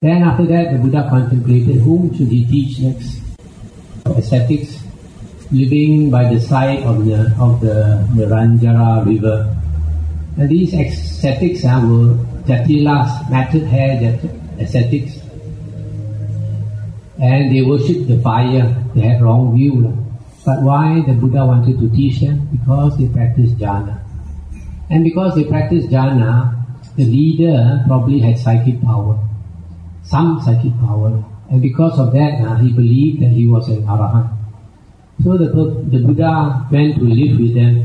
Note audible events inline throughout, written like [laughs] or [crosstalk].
Then after that, the Buddha contemplated whom should he teach next. Ascetics living by the side of the of the, the Ranjara river. And these ascetics uh, were jatilas, matted hair ascetics. And they worshipped the fire. They had wrong view. But why the Buddha wanted to teach them? Because they practiced jhana. And because they practiced jhana, the leader probably had psychic power some psychic power. And because of that, uh, he believed that he was an arahant. So the, the Buddha went to live with them.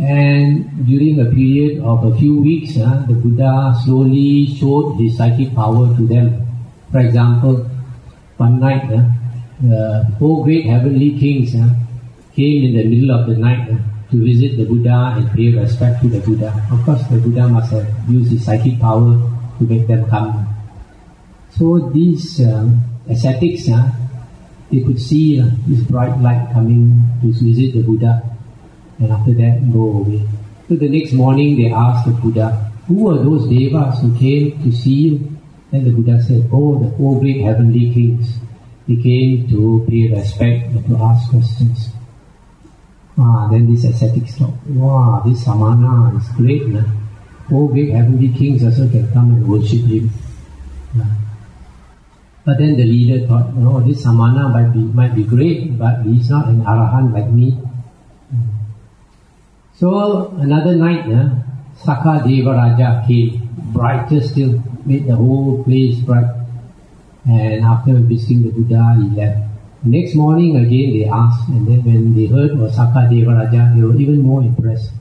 And during a period of a few weeks, uh, the Buddha slowly showed his psychic power to them. For example, one night, uh, four great heavenly kings uh, came in the middle of the night uh, to visit the Buddha and pay respect to the Buddha. Of course, the Buddha must have used his psychic power to make them come. So these um, ascetics, uh, they could see uh, this bright light coming to visit the Buddha, and after that go away. So the next morning they asked the Buddha, who are those devas who came to see you? Then the Buddha said, oh, the four great heavenly kings. They came to pay respect and to ask questions. Ah, then this ascetic thought, wow, this Samana is great. Nah? Four great heavenly kings also can come and worship him. But then the leader thought, no, this samana might be, might be great, but he's not an arahant like me. So another night, yeah, Sakka Devaraja came, brighter still, made the whole place bright. And after visiting the Buddha, he left. Next morning again they asked, and then when they heard was Sakka Devaraja, they were even more impressed.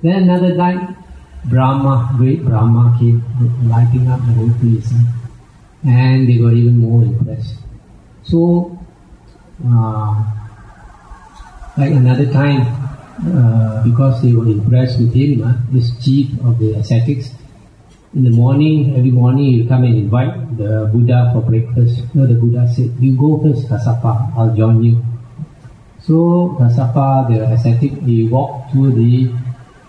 Then another night, Brahma, great Brahma came, lighting up the whole place and they were even more impressed. So, uh, like another time, uh, because they were impressed with him, uh, this chief of the ascetics, in the morning, every morning he come and invite the Buddha for breakfast. So the Buddha said, you go first, Kassapa, I'll join you. So Kassapa, the ascetic, he walked to the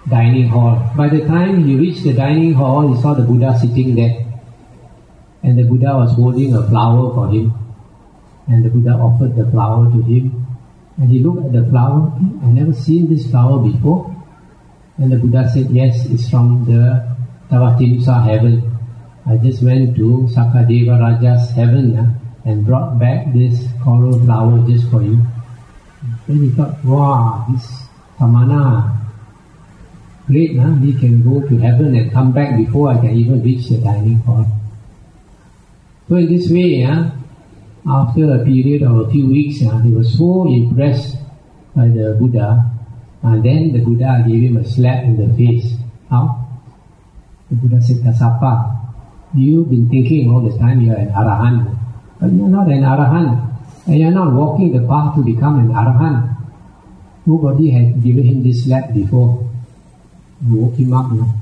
dining hall. By the time he reached the dining hall, he saw the Buddha sitting there. And the Buddha was holding a flower for him. And the Buddha offered the flower to him. And he looked at the flower. I never seen this flower before. And the Buddha said, yes, it's from the Tavatimsa heaven. I just went to Sakka Devaraja's heaven uh, and brought back this coral flower just for you. Then he thought, wow, this samana, great, huh? he can go to heaven and come back before I can even reach the dining hall. So in this way, yeah, after a period of a few weeks, yeah, they were so impressed by the Buddha, and then the Buddha gave him a slap in the face. How? The Buddha said, Kassapa, you've been thinking all the time you're an arahant, but you're not an arahant, and you're not walking the path to become an arahant. Nobody had given him this slap before. You woke him up now.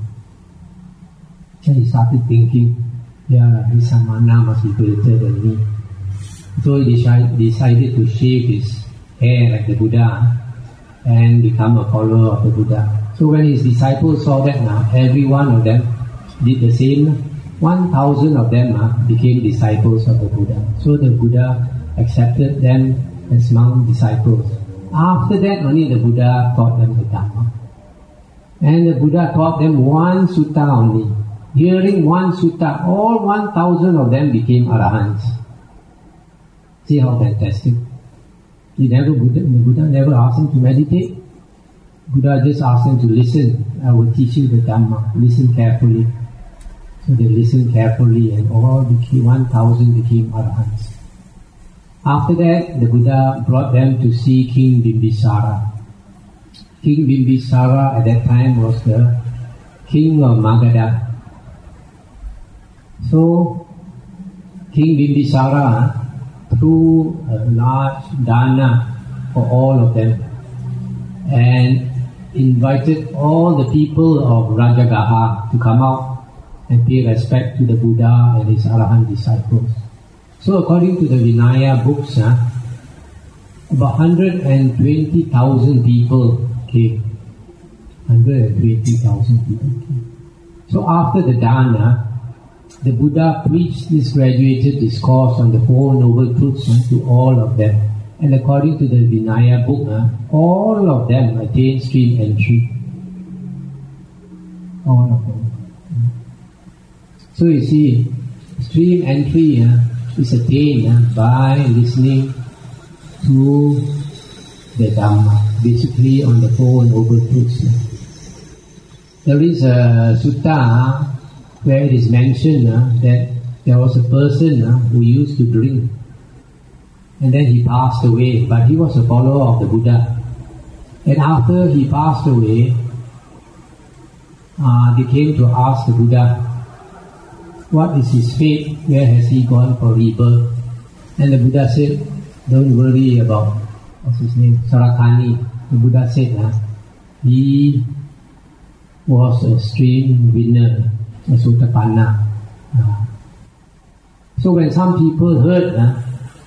Then he started thinking, yeah, this samana must be greater than me. So he decided to shave his hair like the Buddha and become a follower of the Buddha. So when his disciples saw that now, every one of them did the same. One thousand of them uh, became disciples of the Buddha. So the Buddha accepted them as monk disciples. After that, only the Buddha taught them the Dhamma. And the Buddha taught them one sutta only hearing one sutta, all 1000 of them became arahants. See how fantastic. He never, Buddha, the Buddha never asked him to meditate. Buddha just asked them to listen. I will teach you the Dhamma. Listen carefully. So they listened carefully and all became, 1000 became arahants. After that, the Buddha brought them to see King Bimbisara. King Bimbisara at that time was the king of Magadha. So, King Bimbisara threw a large dana for all of them and invited all the people of Rajagaha to come out and pay respect to the Buddha and his Arahant disciples. So according to the Vinaya books, uh, about 120,000 people came. 120,000 people came. So after the dana, the Buddha preached this graduated discourse on the Four Noble Truths to all of them. And according to the Vinaya book, all of them attain stream entry. All of them. So you see, stream entry is attained by listening to the Dhamma, basically on the Four Noble Truths. There is a sutta where it is mentioned uh, that there was a person uh, who used to drink and then he passed away, but he was a follower of the Buddha. And after he passed away, uh, they came to ask the Buddha, what is his fate? Where has he gone for rebirth? And the Buddha said, don't worry about, what's his name, Sarakani. The Buddha said, uh, he was a stream winner Sotapanna. Uh, so when some people heard uh,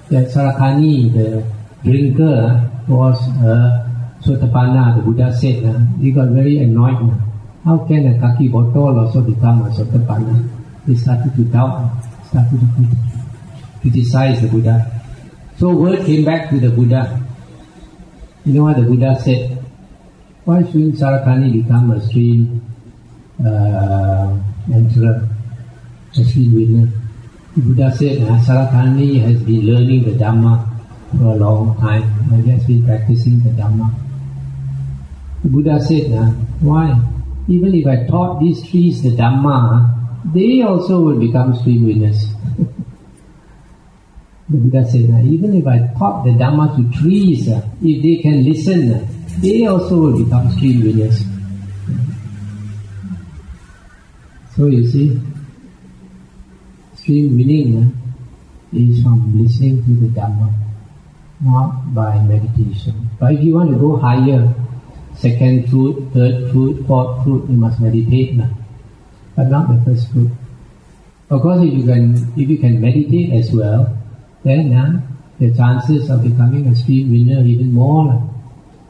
that Sarakani, the drinker, was a Sotapanna, the Buddha said, uh, he got very annoyed. Uh, how can a kaki bottle also become a Sotapanna? He started to doubt, started to criticize the Buddha. So word came back to the Buddha. You know what the Buddha said? Why shouldn't Sarakani become a stream uh, emperor, actually winner. Buddha said uh, Sarakani has been learning the Dhamma for a long time and he has been practicing the Dhamma. Buddha said, uh, why? Even if I taught these trees the Dhamma, they also will become stream winners. [laughs] the Buddha said, uh, even if I taught the Dhamma to trees, if they can listen, they also will become stream winners. So you see, stream winning uh, is from listening to the Dhamma, not by meditation. But if you want to go higher, second fruit, third fruit, fourth fruit, you must meditate, uh, but not the first fruit. Of course, if you can, if you can meditate as well, then uh, the chances of becoming a stream winner even more.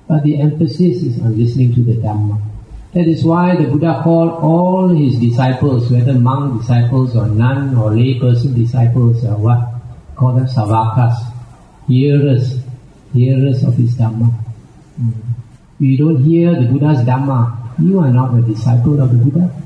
But the emphasis is on listening to the Dhamma. That is why the Buddha called all his disciples, whether monk disciples or nun or lay person disciples or what, call them savakas, hearers, hearers of his Dhamma. Mm. You don't hear the Buddha's Dhamma, you are not a disciple of the Buddha.